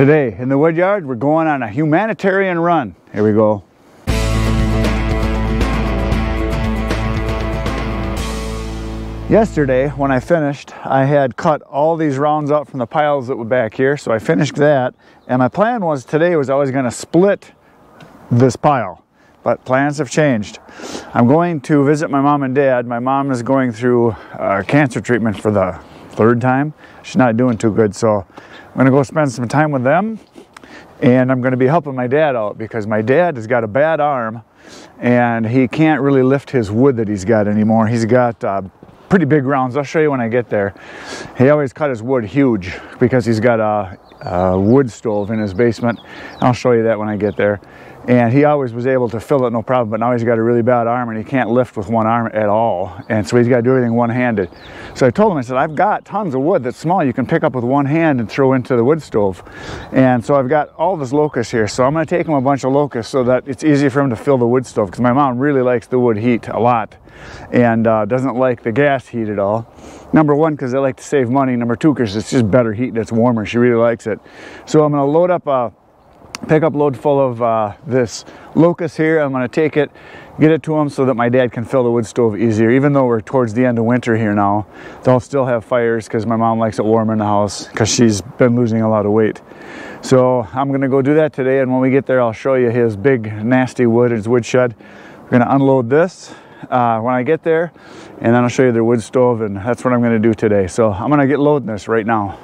Today in the woodyard, we're going on a humanitarian run. Here we go. Yesterday, when I finished, I had cut all these rounds out from the piles that were back here, so I finished that. And my plan was today was I was gonna split this pile, but plans have changed. I'm going to visit my mom and dad. My mom is going through uh, cancer treatment for the third time. She's not doing too good, so I'm gonna go spend some time with them and I'm gonna be helping my dad out because my dad has got a bad arm and he can't really lift his wood that he's got anymore. He's got uh, pretty big rounds. I'll show you when I get there. He always cut his wood huge because he's got a, a wood stove in his basement. I'll show you that when I get there. And he always was able to fill it no problem, but now he's got a really bad arm and he can't lift with one arm at all. And so he's got to do everything one-handed. So I told him, I said, I've got tons of wood that's small you can pick up with one hand and throw into the wood stove. And so I've got all this locust here. So I'm going to take him a bunch of locusts so that it's easy for him to fill the wood stove because my mom really likes the wood heat a lot and uh, doesn't like the gas heat at all. Number one, because they like to save money. Number two, because it's just better heat and it's warmer. She really likes it. So I'm going to load up a pickup load full of uh, this locust here. I'm going to take it, get it to them so that my dad can fill the wood stove easier. Even though we're towards the end of winter here now, they'll still have fires because my mom likes it warm in the house because she's been losing a lot of weight. So I'm going to go do that today. And when we get there, I'll show you his big nasty wood, his wood shed. We're going to unload this uh, when I get there and then I'll show you their wood stove and that's what I'm going to do today. So I'm going to get loading this right now.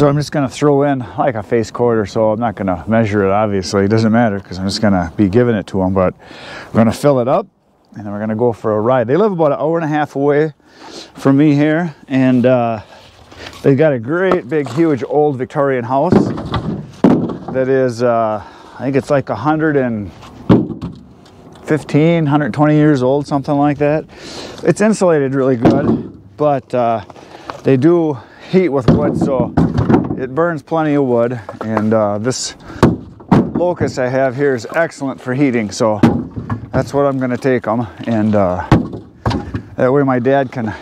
So I'm just to throw in like a face or so. I'm not going to measure it obviously. It doesn't matter because I'm just going to be giving it to them. But we're going to fill it up and then we're going to go for a ride. They live about an hour and a half away from me here and uh, they've got a great big huge old Victorian house that is uh, I think it's like 115, 120 years old, something like that. It's insulated really good, but uh, they do heat with wood, so it burns plenty of wood. And uh, this locust I have here is excellent for heating, so that's what I'm going to take them. And uh, that way my dad can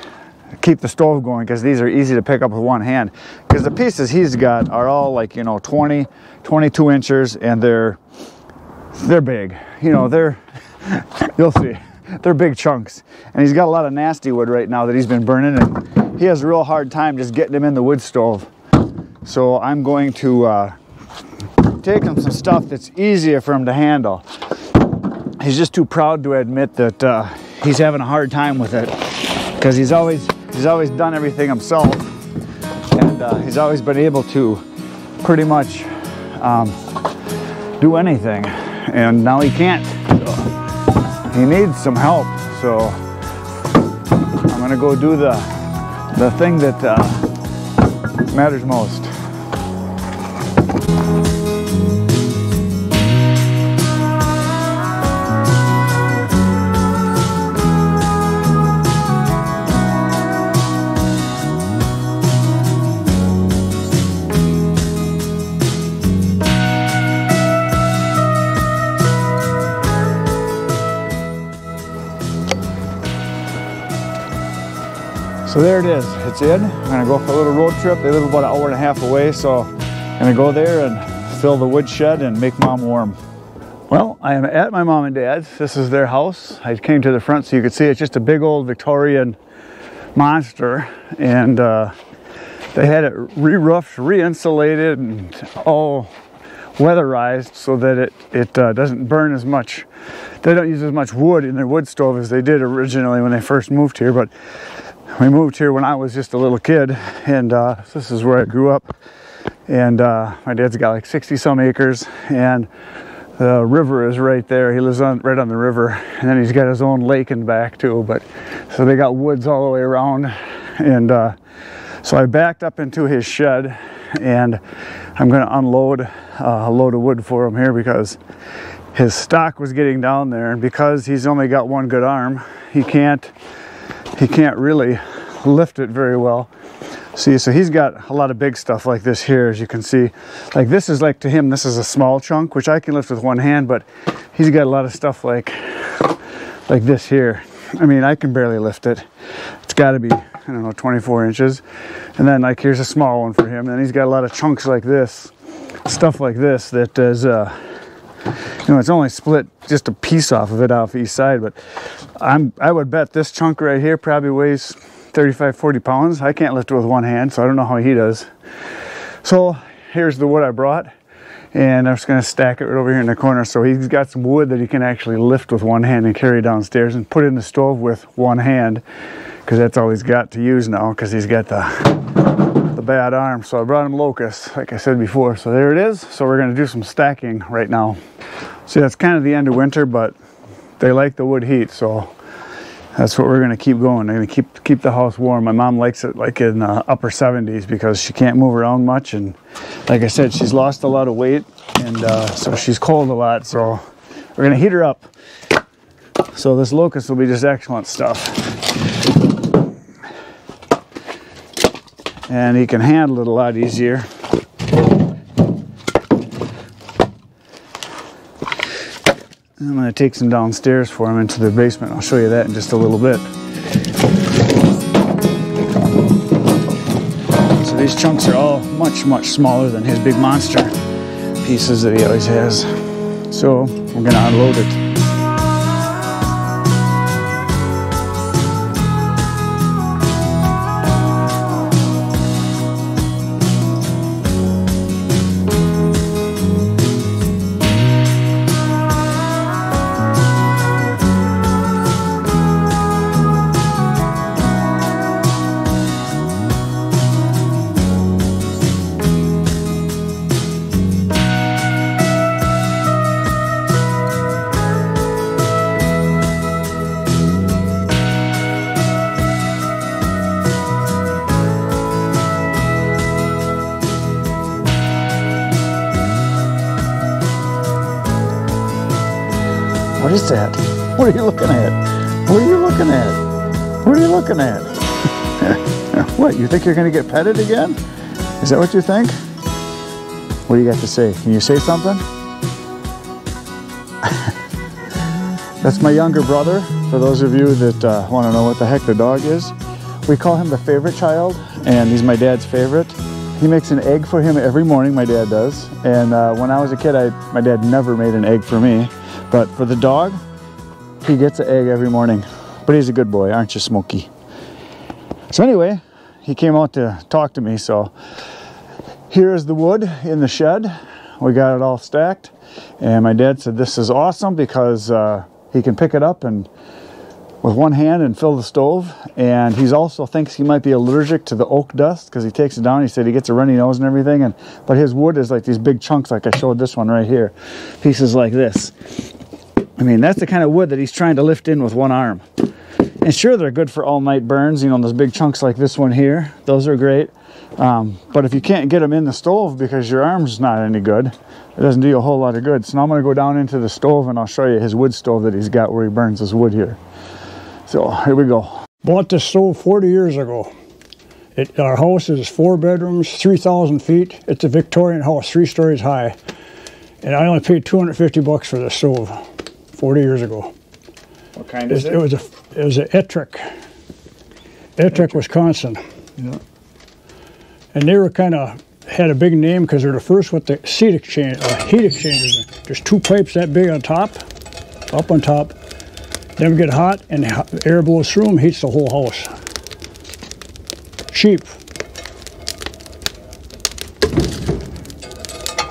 keep the stove going because these are easy to pick up with one hand because the pieces he's got are all like you know 20 22 inches and they're they're big you know they're you'll see they're big chunks and he's got a lot of nasty wood right now that he's been burning and he has a real hard time just getting them in the wood stove so I'm going to uh, take him some stuff that's easier for him to handle. He's just too proud to admit that uh, he's having a hard time with it because he's always he's always done everything himself. And uh, he's always been able to pretty much um, do anything. And now he can't. So he needs some help. So I'm gonna go do the the thing that uh, matters most So there it is, it's in. I'm gonna go for a little road trip. They live about an hour and a half away, so I'm gonna go there and fill the woodshed and make mom warm. Well, I am at my mom and dad's. This is their house. I came to the front so you could see it's just a big old Victorian monster. And uh, they had it re-roofed, re-insulated, and all weatherized so that it, it uh, doesn't burn as much. They don't use as much wood in their wood stove as they did originally when they first moved here, but we moved here when I was just a little kid, and uh, this is where I grew up. And uh, my dad's got like 60 some acres, and the river is right there. He lives on right on the river, and then he's got his own lake in back too. But so they got woods all the way around, and uh, so I backed up into his shed, and I'm going to unload uh, a load of wood for him here because his stock was getting down there, and because he's only got one good arm, he can't he can't really lift it very well. See, so he's got a lot of big stuff like this here, as you can see. Like this is like, to him, this is a small chunk, which I can lift with one hand, but he's got a lot of stuff like, like this here. I mean, I can barely lift it. It's got to be, I don't know, 24 inches. And then like here's a small one for him. And he's got a lot of chunks like this, stuff like this that is, uh, you know, it's only split just a piece off of it off each side. But I'm, I would bet this chunk right here probably weighs 35, 40 pounds. I can't lift it with one hand, so I don't know how he does. So here's the wood I brought and I'm just going to stack it right over here in the corner so he's got some wood that he can actually lift with one hand and carry downstairs and put in the stove with one hand because that's all he's got to use now because he's got the bad arm so I brought him locust like I said before so there it is so we're to do some stacking right now see that's kind of the end of winter but they like the wood heat so that's what we're to keep going. Going to keep keep the house warm. My mom likes it like in uh, upper 70s because she can't move around much, and like I said, she's lost a lot of weight, and uh, so she's cold a lot. So we're to heat her up. So this locust will be just excellent stuff, and he can handle it a lot easier. I'm going to take some downstairs for him into the basement. I'll show you that in just a little bit. So these chunks are all much, much smaller than his big monster pieces that he always has. So we're going to unload it. What is that? What are you looking at? What are you looking at? What are you looking at? what, you think you're going to get petted again? Is that what you think? What do you got to say? Can you say something? That's my younger brother. For those of you that uh, want to know what the heck the dog is, we call him the favorite child, and he's my dad's favorite. He makes an egg for him every morning, my dad does. And uh, when I was a kid, I, my dad never made an egg for me. But for the dog, he gets an egg every morning. But he's a good boy, aren't you, Smokey? So anyway, he came out to talk to me. So here is the wood in the shed. We got it all stacked. And my dad said this is awesome because uh, he can pick it up and with one hand and fill the stove. And he also thinks he might be allergic to the oak dust because he takes it down. He said he gets a runny nose and everything. And but his wood is like these big chunks, like I showed this one right here, pieces like this. I mean, that's the kind of wood that he's trying to lift in with one arm. And sure, they're good for all night burns. You know, those big chunks like this one here, those are great. Um, but if you can't get them in the stove because your arm's not any good, it doesn't do you a whole lot of good. So now I'm going to go down into the stove and I'll show you his wood stove that he's got where he burns his wood here. So here we go. Bought this stove 40 years ago. It, our house is four bedrooms, 3,000 feet. It's a Victorian house, three stories high. And I only paid 250 bucks for this stove 40 years ago. What kind It, is it it? was a it was a Ettrick, Ettrick, Wisconsin, Yeah. and they were kind of had a big name because they're the first with the seat exchange, uh, heat exchangers. There's two pipes that big on top, up on top. Then we get hot and air blows through them, heats the whole house. Cheap.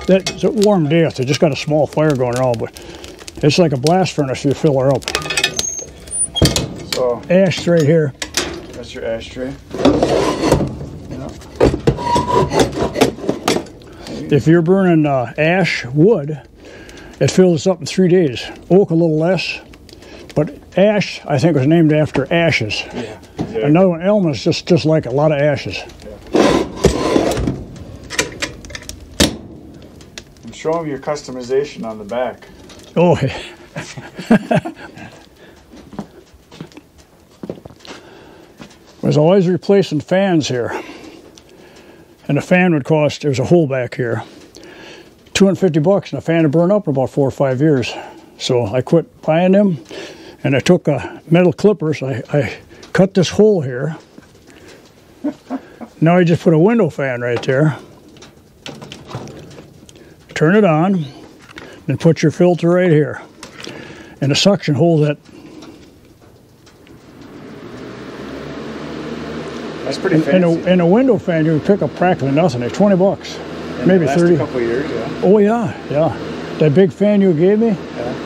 That, it's a warm day. They just got a small fire going around, but it's like a blast furnace you fill her up. So Ash right here. that's your ashtray. If you're burning uh, ash wood, it fills up in three days. Oak a little less, but ash I think was named after ashes. Yeah. Another one, elm is just just like a lot of ashes. And show him your customization on the back. Oh, was always replacing fans here, and a fan would cost. There's a hole back here, 250 bucks, and a fan would burn up in about four or five years. So I quit buying them, and I took a metal clippers. I, I cut this hole here. Now I just put a window fan right there. Turn it on, and put your filter right here. And the suction holds that. That's pretty And a, and a window fan, you can pick up practically nothing. They're 20 bucks. maybe 30. A couple years, yeah. Oh, yeah, yeah. That big fan you gave me.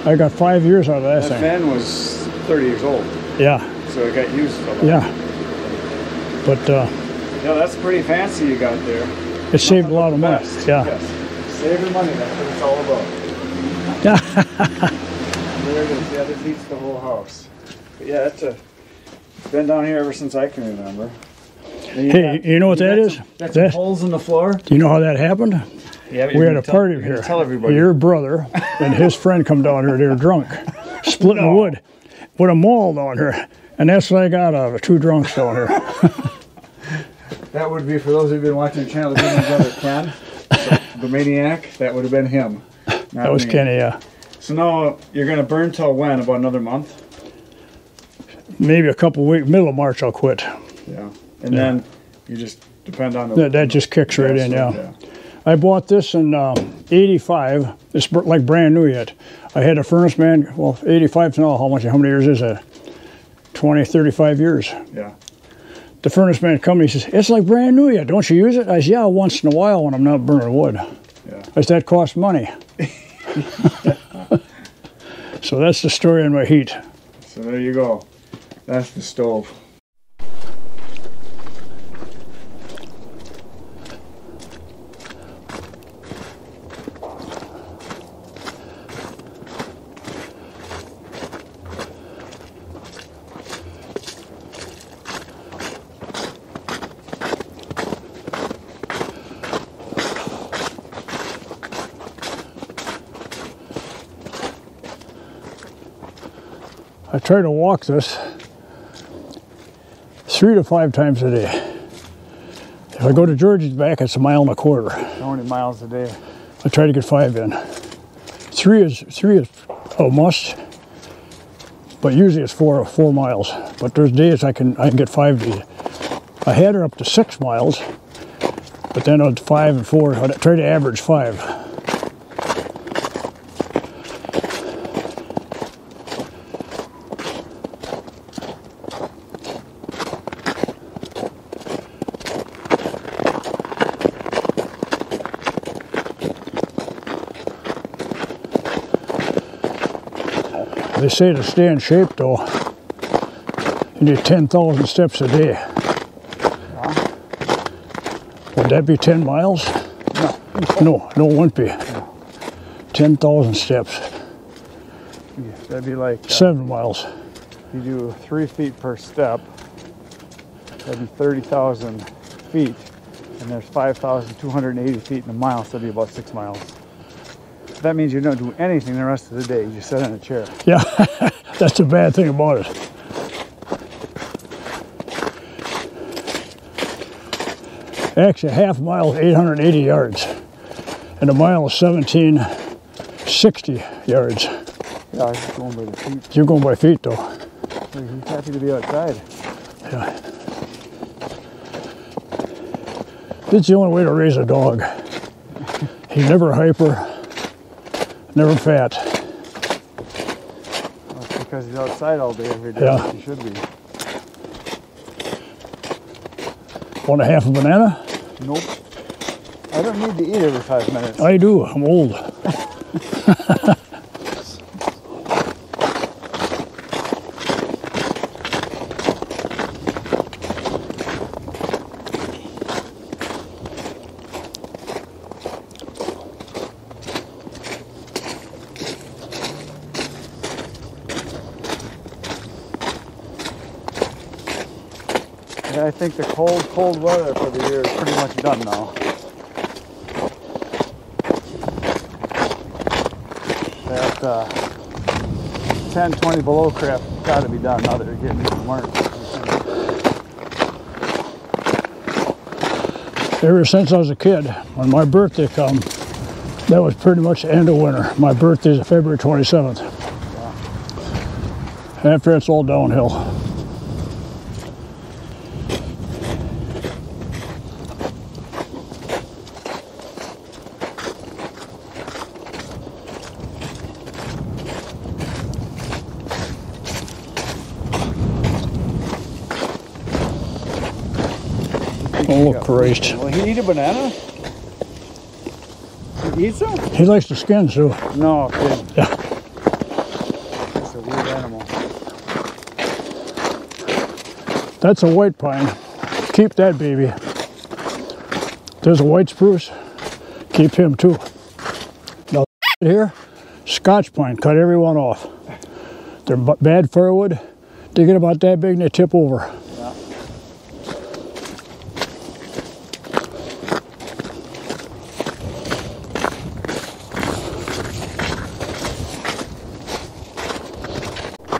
I got five years out of that, That thing. fan was 30 years old, Yeah, so it got used a while. yeah. But uh, Yeah, that's pretty fancy you got there. it saved a lot of money. Yeah. Yes. Saving money, that's what it's all about. there it is. Yeah, this heats the whole house. But yeah, it's a, been down here ever since I can remember. And Hey, you know what that that is? Some, got some That- holes in the floor. Do you know how that happened? Yeah, We had a tell- party here. Tell everybody. Your brother and his friend come down here. They were drunk, splitting No. wood with a maul down here. And that's what I got out of it. Two drunks down here. That would be for those who've been watching the channel. The brother Ken, the maniac. That would have been him. That was me. Kenny, yeah. So now uh, you're gonna burn till when? About another month? Maybe a couple weeks, middle of March, I'll quit. Yeah. And then you just depend on the. That, that just kicks right in, so, yeah. I bought this in uh, 85. It's like brand new yet. I had a furnace man, well, 85 now, how much, how many years is that? 20, 35 years. Yeah. The furnace man come and he says, it's like brand new yet, don't you use it? I said, yeah, once in a while when I'm not burning wood. Yeah. I said, that costs money. so that's the story on my heat. So there you go. That's the stove. Try to walk this three to five times a day. If I go to George's back, it's a mile and a quarter. How many miles a day? I try to get five in. Three is three is a must, but usually it's four four miles. But there's days I can I can get five days. I had her up to six miles, but then on five and four, I try to average five. They say to stay in shape though, you need 10,000 steps a day. Would that be 10 miles? No. No, no, it wouldn't be. 10,000 steps, That'd be like uh, seven miles. you do three feet per step. That'd be 30,000 feet. And there's 5,280 feet in a mile, so that'd be about six miles. That means you don't do anything the rest of the day. You just sit in a chair. Yeah, that's the bad thing about it. Actually, a half mile is 880 yards, and a mile is 1760 yards. Yeah, I was just going by the feet. You're going by feet though. He's happy to be outside. Yeah. Is the only way to raise a dog. He's never hyper, never fat. That's because he's outside all day every day. Yeah. He should be. Want a half a banana? Nope. I don't need to eat every five minutes. I do. I'm old. Think the cold, cold weather for the year is pretty much done now. That uh, 10, 20 below crap got to be done now that they're getting even worse. Ever since I was a kid, when my birthday come, that was pretty much the end of winter. My birthday is February 27th. After it's all downhill. Oh, Christ. Will he eat a banana? He eats them? He likes the skin, too. No, kid. Yeah. It's a weird animal. That's a white pine. Keep that baby. There's a white spruce. Keep him too. Now here, Scotch pine. Cut every one off. They're bad firewood. They get about that big and they tip over. Yeah.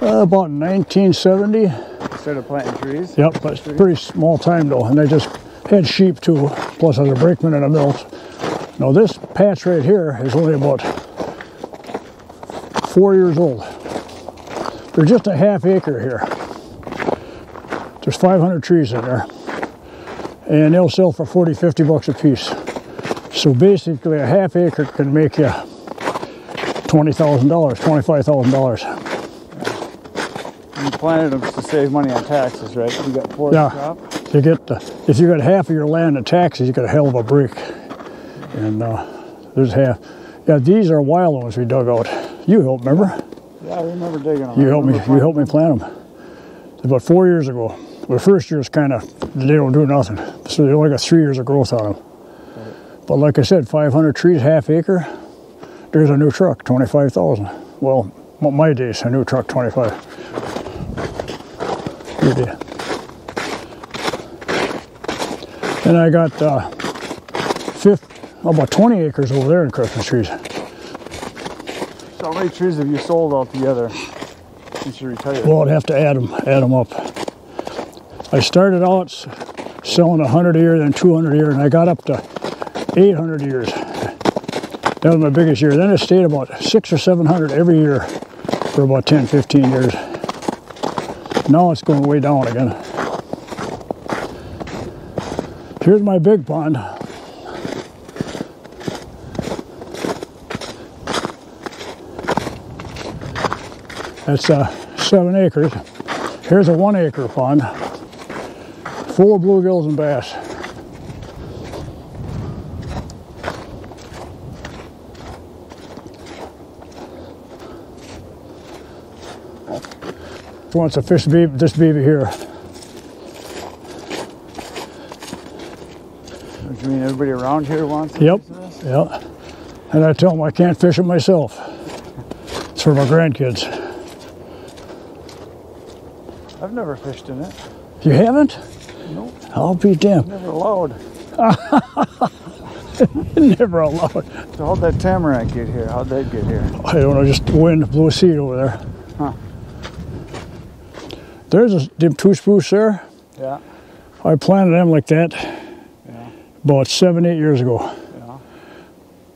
Uh, about 1970. Started planting trees. Yep, but it's pretty small time though. And I just had sheep too. Plus I was a brakeman in a mill. Now this patch right here is only about four years old. There's just a half acre here. There's 500 trees in there. And they'll sell for 40, 50 bucks a piece. So basically a half acre can make you $20,000, $25,000. You planted them to save money on taxes, right? You got four Yeah. crop. You get the, if you got half of your land in taxes, you got a hell of a break. And uh, there's half. Yeah, these are wild ones we dug out. You helped, remember? Yeah, I remember digging them. You I helped me. You helped me plant them. About four years ago. The first year is kind of they don't do nothing, so they only got three years of growth on them. But like I said, 500 trees, half acre. There's a new truck, 25,000. Well, my days, a new truck, 25. Day. And I got uh, fifth, about 20 acres over there in Christmas trees. So how many trees have you sold altogether since you retired? Well, I'd have to add them, add them up. I started out selling 100 a year, then 200 a year, and I got up to 800 years. That was my biggest year. Then it stayed about six or 700 every year for about 10, 15 years. Now it's going way down again. Here's my big pond. That's uh, seven acres. Here's a one acre pond full of bluegills and bass. Wants to fish baby, this baby here. You mean everybody around here wants a Yep. Yeah. And I tell them I can't fish it myself. It's for my grandkids. I've never fished in it. You haven't? Nope. I'll be damned. Never allowed. Never allowed. So how'd that tamarack get here? How'd that get here? I don't know, just wind blew a seed over there. There's a them two spruce there. Yeah. I planted them like that Yeah. about seven, eight years ago. Yeah.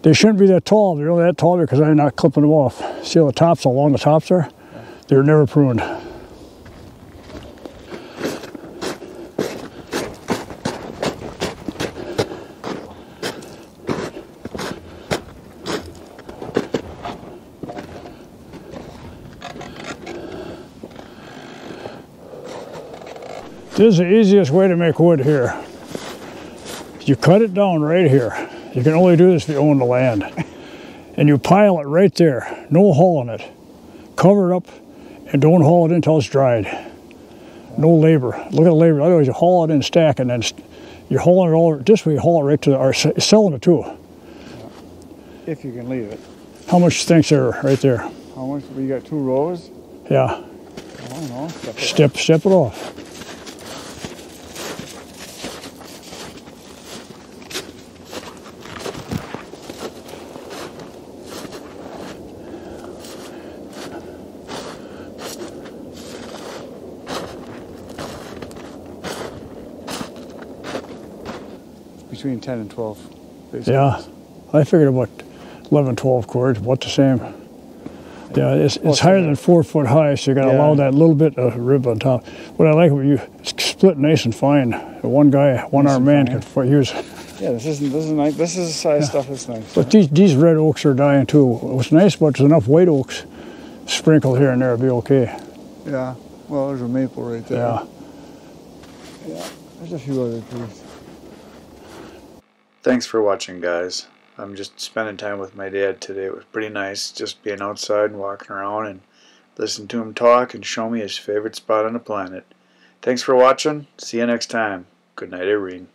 They shouldn't be that tall. They're only that tall because I'm not clipping them off. See how the tops, along the tops are? They're never pruned. This is the easiest way to make wood here. You cut it down right here. You can only do this if you own the land. And you pile it right there. No hauling it. Cover it up and don't haul it until it's dried. No labor. Look at the labor. Otherwise, you haul it in stack and then you're hauling it all. This way, you haul it right to the, or selling it too. If you can leave it. How much stinks there right there? How much? We got two rows. Yeah. I don't know. Step step it off. 10 and 12. basically. Yeah. I figured about 11, 12 cords, about the same. Yeah, it's, it's higher than four foot high, so you got to Yeah. allow that little bit of rib on top. What I like when you split nice and fine. One guy, one arm man fine. can use. Yeah, this isn't this is nice. This is the size stuff that's nice. But these these red oaks are dying too. What's nice about there's enough white oaks sprinkled here and there will be okay. Yeah. Well, there's a maple right there. Yeah. Yeah. There's a few other trees. Thanks for watching, guys. I'm just spending time with my dad today. It was pretty nice just being outside and walking around and listening to him talk and show me his favorite spot on the planet. Thanks for watching. See you next time. Good night, Irene.